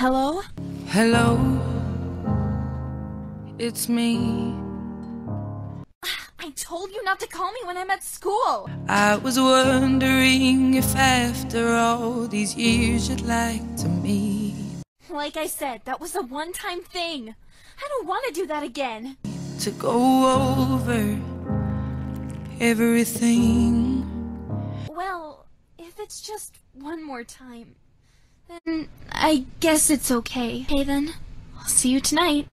Hello? Hello, it's me. I told you not to call me when I'm at school. I was wondering if after all these years you'd like to meet. Like I said, that was a one-time thing. I don't want to do that again. To go over everything. Well, if it's just one more time, then I guess it's okay. Okay then, I'll see you tonight.